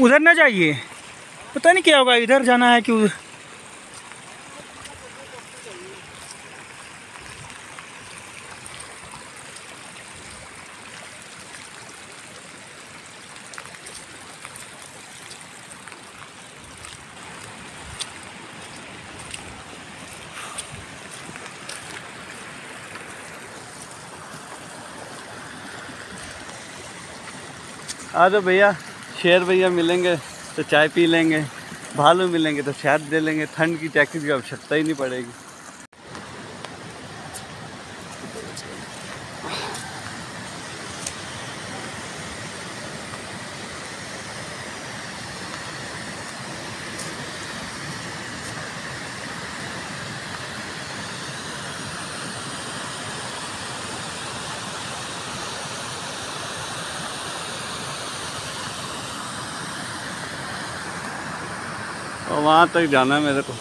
उधर ना जाइए। पता नहीं क्या होगा इधर जाना है कि आ जाओ भैया। शेर भैया मिलेंगे तो चाय पी लेंगे, भालू मिलेंगे तो शहद दे लेंगे, ठंड की जैकेट की आवश्यकता ही नहीं पड़ेगी। और वहाँ तक जाना है मेरे को।